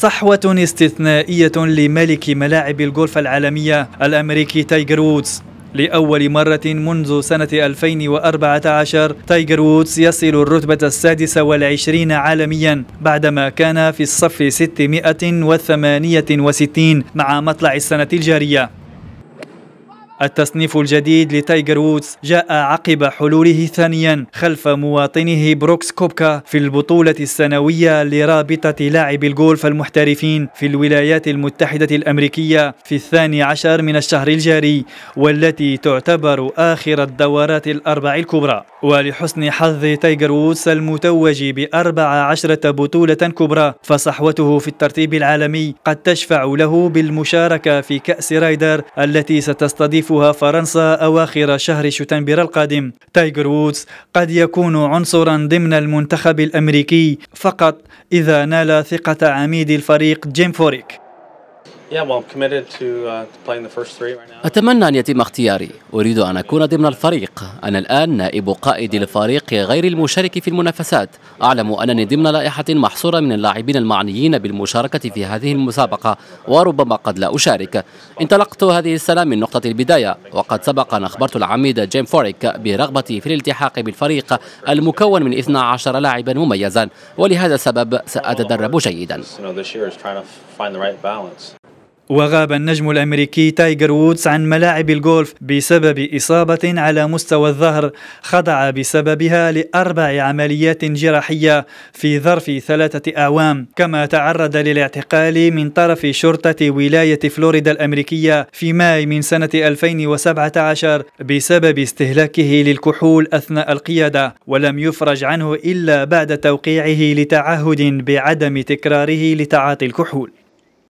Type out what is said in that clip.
صحوة استثنائية لملك ملاعب الجولف العالمية الأمريكي تايجر وودز. لأول مرة منذ سنة 2014 تايجر وودز يصل الرتبة السادسة والعشرين عالميا بعدما كان في الصف 668 مع مطلع السنة الجارية. التصنيف الجديد لتايجر وودز جاء عقب حلوله ثانيا خلف مواطنه بروكس كوبكا في البطولة السنوية لرابطة لاعبي الجولف المحترفين في الولايات المتحدة الأمريكية في الثاني عشر من الشهر الجاري والتي تعتبر آخر الدورات الأربع الكبرى. ولحسن حظ تايجر وودز المتوج بأربع عشرة بطولة كبرى فصحوته في الترتيب العالمي قد تشفع له بالمشاركة في كأس رايدر التي ستستضيف تستضيفها فرنسا أواخر شهر شتنبر القادم. تايجر وودز قد يكون عنصرا ضمن المنتخب الأمريكي فقط إذا نال ثقة عميد الفريق جيم فوريك. أتمنى أن يتم اختياري. أريد أن أكون ضمن الفريق. أنا الآن نائب قائد الفريق غير المشارك في المنافسات. أعلم أنني ضمن لائحة محصورة من اللاعبين المعنيين بالمشاركة في هذه المسابقة وربما قد لا أشارك. انطلقت هذه السنة من نقطة البداية وقد سبق أن أخبرت العميد جيم فوريك برغبتي في الالتحاق بالفريق المكون من 12 لاعبا مميزا ولهذا السبب سأتدرب جيدا. وغاب النجم الأمريكي تايجر وودز عن ملاعب الجولف بسبب إصابة على مستوى الظهر خضع بسببها لأربع عمليات جراحية في ظرف ثلاثة أعوام. كما تعرض للاعتقال من طرف شرطة ولاية فلوريدا الأمريكية في ماي من سنة 2017 بسبب استهلاكه للكحول أثناء القيادة ولم يفرج عنه إلا بعد توقيعه لتعهد بعدم تكراره لتعاطي الكحول.